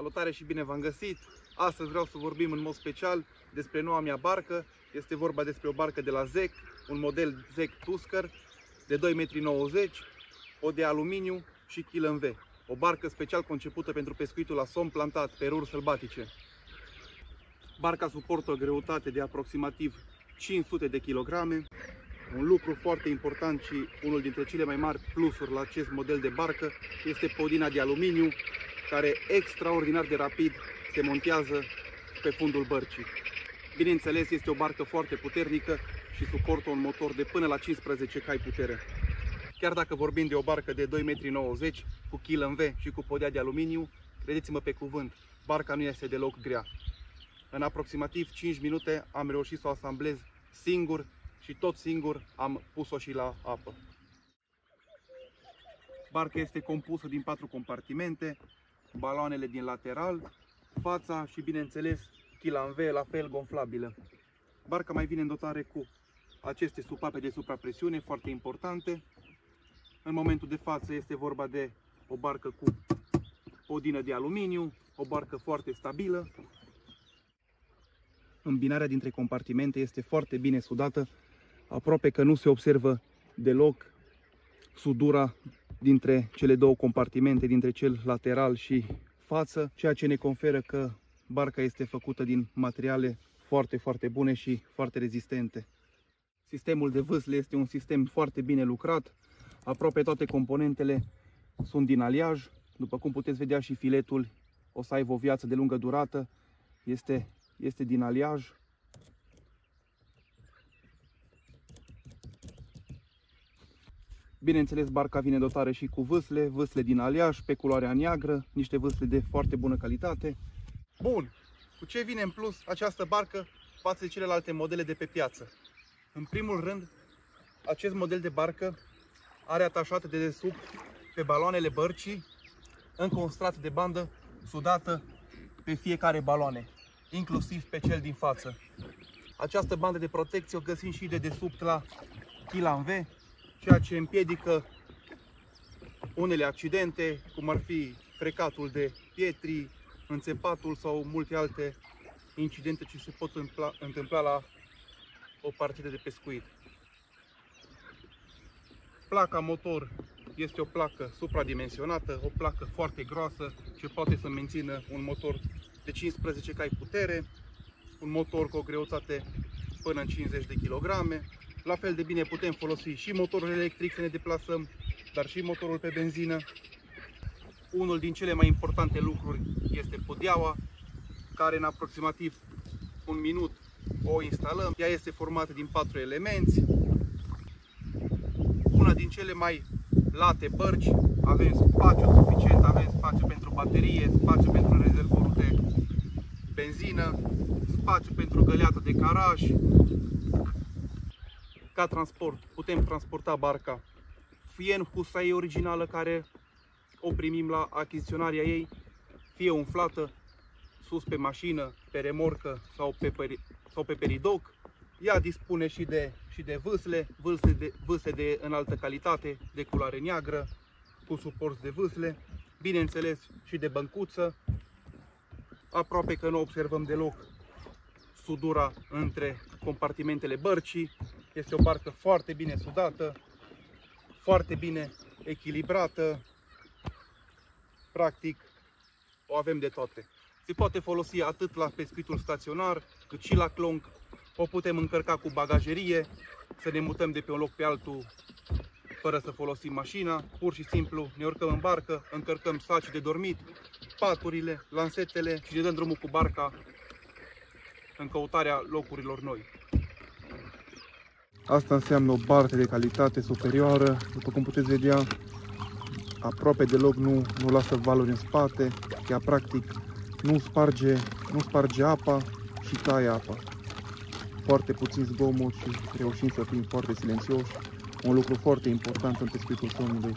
Salutare și bine v-am găsit! Astăzi vreau să vorbim în mod special despre noua mea barcă. Este vorba despre o barcă de la ZEC, un model ZEC Tusker de 2,90 m, o de aluminiu și kil în V. O barcă special concepută pentru pescuitul la somn plantat pe ruri sălbatice. Barca suportă o greutate de aproximativ 500 de kilograme. Un lucru foarte important și unul dintre cele mai mari plusuri la acest model de barcă este podina de aluminiu care extraordinar de rapid se montează pe fundul bărcii. Bineînțeles, este o barcă foarte puternică și suportă un motor de până la 15 cai putere. Chiar dacă vorbim de o barcă de 2,90 m, cu kil în V și cu podea de aluminiu, credeți-mă pe cuvânt, barca nu este deloc grea. În aproximativ 5 minute am reușit să o asamblez singur și tot singur am pus-o și la apă. Barca este compusă din patru compartimente, baloanele din lateral, fața și bineînțeles chila în V, la fel gonflabilă. Barca mai vine în dotare cu aceste supape de suprapresiune foarte importante. În momentul de față este vorba de o barcă cu podină de aluminiu, o barcă foarte stabilă. Îmbinarea dintre compartimente este foarte bine sudată, aproape că nu se observă deloc sudura dintre cele două compartimente, dintre cel lateral și față, ceea ce ne conferă că barca este făcută din materiale foarte, foarte bune și foarte rezistente. Sistemul de vâsle este un sistem foarte bine lucrat, aproape toate componentele sunt din aliaj, după cum puteți vedea și filetul o să aibă o viață de lungă durată, este, este din aliaj, Bineînțeles, barca vine dotare și cu vâsle, vâsle din aliaj, pe culoarea neagră, niște vâsle de foarte bună calitate. Bun, cu ce vine în plus această barcă față de celelalte modele de pe piață? În primul rând, acest model de barcă are atașat de desubt pe baloanele bărcii încă un strat de bandă sudată pe fiecare baloane, inclusiv pe cel din față. Această bandă de protecție o găsim și de desubt la chila în V, ceea ce împiedică unele accidente, cum ar fi frecatul de pietri, înțepatul sau multe alte incidente ce se pot întâmpla, întâmpla la o partidă de pescuit. Placa motor este o placă supradimensionată, o placă foarte groasă ce poate să mențină un motor de 15 cai putere, un motor cu o greutate până în 50 de kg, la fel de bine putem folosi și motorul electric să ne deplasăm, dar și motorul pe benzină. Unul din cele mai importante lucruri este podeaua, care în aproximativ un minut o instalăm. Ea este formată din patru elemente. Una din cele mai late bărci, avem spațiu suficient, avem spațiu pentru baterie, spațiu pentru rezervorul de benzină, spațiu pentru găleată de caraj, ca transport putem transporta barca fie în husa ei originală care o primim la achiziționarea ei, fie umflată sus pe mașină, pe remorcă sau pe, peri, sau pe peridoc. Ea dispune și de, și de vâsle, vâsle de, vâsle de înaltă calitate, de culoare neagră, cu suport de vâsle, bineînțeles și de băncuță. Aproape că nu observăm deloc sudura între compartimentele bărcii. Este o barcă foarte bine sudată, foarte bine echilibrată. Practic, o avem de toate. Se poate folosi atât la pescuitul staționar, cât și la clonc. O putem încărca cu bagagerie, să ne mutăm de pe un loc pe altul fără să folosim mașina. Pur și simplu ne urcăm în barcă, încărcăm saci de dormit, paturile, lansetele și ne dăm drumul cu barca în căutarea locurilor noi. Asta înseamnă o barcă de calitate superioară, după cum puteți vedea, aproape deloc nu, nu lasă valuri în spate, ea practic nu sparge, nu sparge apa și taie apa. Foarte puțin zgomot și reușim să fim foarte silențioși, un lucru foarte important în pescuitul somnului.